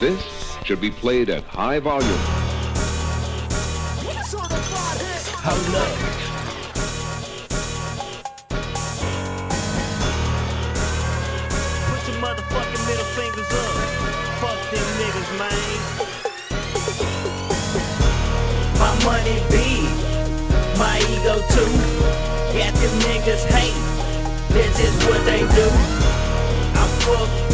This should be played at high volume. Hold up. Put your motherfucking middle fingers up. Fuck them niggas, man. My money big, my ego too. Got them niggas hate. This is what they do. I'm fucked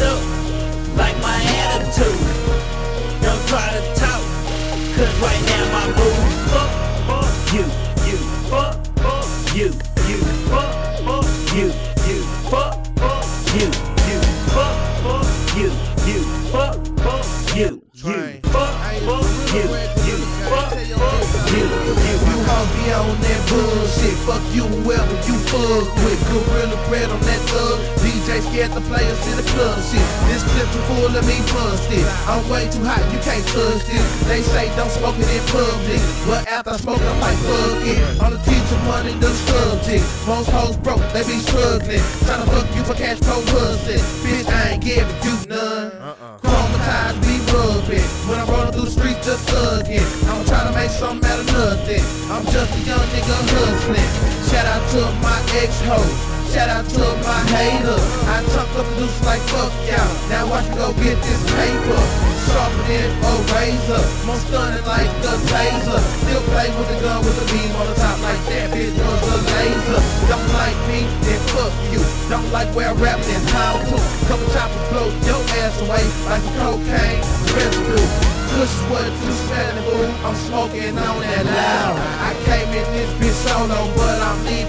scared the players in the club shit. This clip too full of me busted. I'm way too hot, you can't touch this. They say don't smoke it in public. But after I smoke, I'm like, fuck it. On the teacher money, the subject. Most hoes broke, they be struggling. Tryna fuck you for cash pro hustling. Bitch, I ain't giving you none. Uh-uh. Traumatized, be rubbing. When I'm rolling through the streets, just thugging. I'm trying to make something out of nothing. I'm just a young nigga hustling. Shout out to my ex-hoes. Shout out to my haters. I tucked up the loose like fuck y'all. Now watch me go get this paper. Sharper than a razor. More stunning like the taser. Still play with the gun with the beam on the top like that bitch was a laser. Don't like me, then fuck you. Don't like where I rap, then how to. Couple choppers blow your ass away like some cocaine residue. Kush is what you smelling, boo. I'm smoking on that loud. I came in this bitch solo, but I'm leaving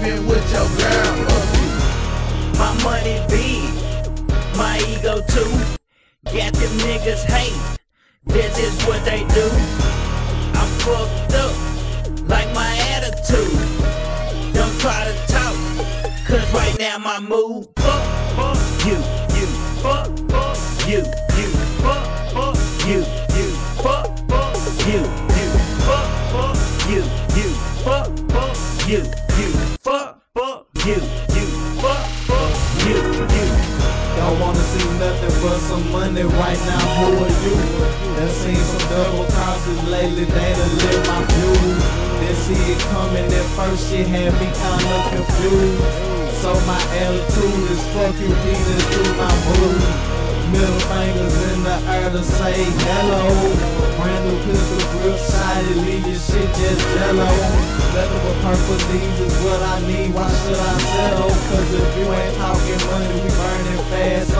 Got them niggas hate. This is what they do. I'm fucked up, like my attitude. Don't try to talk, cause right now my mood. Fuck, fuck you, you, fuck, fuck you, nothing but some money right now, who are you? Done seen some double crosses lately, they done lit my views. They see it coming, that first shit had me kinda confused. So my attitude is fuck you, Peter, through my mood. Middle fingers in the air to say hello. Brand new pistol grip sided, leave your shit just jello. Leather with purple leaves is what I need, why should I settle? Cause if you ain't talking money, we burning fast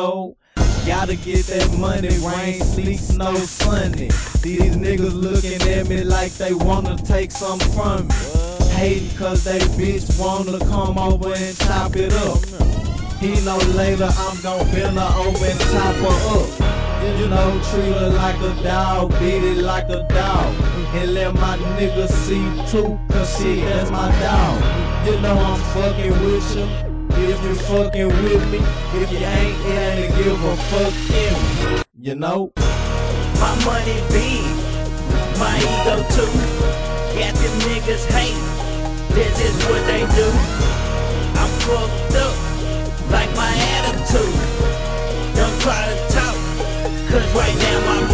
Gotta get that money, rain, sleet, snow, sunny. These niggas looking at me like they wanna take some from me. Hating cause they bitch wanna come over and chop it up. He know later I'm gon' bend her over and chop her up. You know, treat her like a dog, beat it like a dog. And let my nigga see too, cause she is my dog. You know I'm fucking with you. If you fucking with me, if you ain't, it ain't to give a fuck in. You know? My money big, my ego too. Got them niggas hate. This is what they do. I'm fucked up, like my attitude. Don't try to talk, cause right now my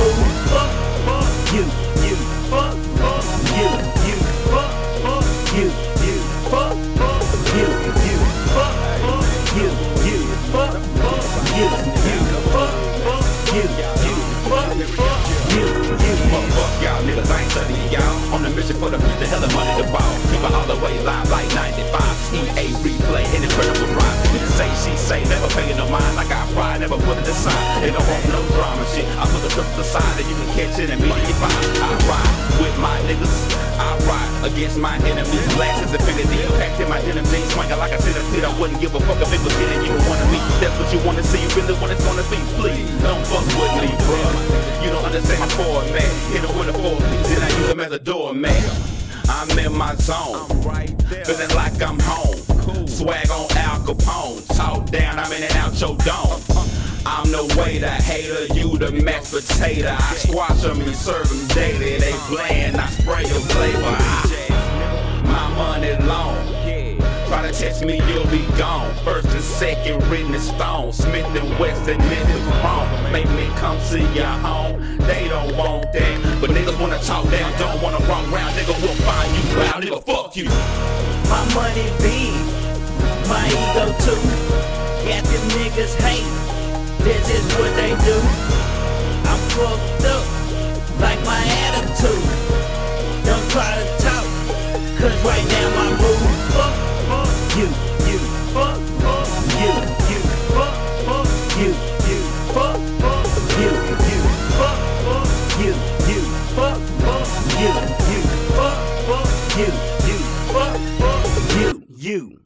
you, you, fuck, fuck you, you, fuck, fuck you, you. Fuck, y'all niggas, I ain't studying y'all. On the mission for the the hell of money to ball. Keep it all the way live like 95. EA replay, an incredible rhyme. Say, she say, never paying no mind. I pride, never put it aside. They don't want no drama shit. I put the clip aside and you can catch it and immediately fine. Against my enemies. Glasses, infinity, packed in my denim jeans. Swinging like a centipede. I wouldn't give a fuck if it was getting you of me. That's what you wanna see. You really what it's gonna be. Please, don't fuck with me, bruh. You don't understand my format. Hit it with a four then I use them as a doormat. I'm in my zone, feeling like I'm home. Swag on Al Capone, talk down, I'm in and out your dome. I'm the waiter, hater, you the mashed potato. I squash them and serve them daily. They bland, I spray your flavor. I, my money long, Try to test me, you'll be gone. First and second, written in stone. Smith and Wesson, niggas wrong. Make me come to your home. They don't want that. But niggas wanna talk down, don't wanna run round. Nigga, we'll find you out. Nigga, fuck you. My money big, my ego too. Got them niggas hate, this is what they do. I'm fucked up, like my attitude. Don't try to talk, cause right now my mood. Fuck, fuck you, you, fuck, fuck you, you, fuck, fuck you, you, fuck, fuck you, you, fuck, fuck you, you, fuck, fuck you, you, fuck, fuck you, you, fuck, fuck you, you.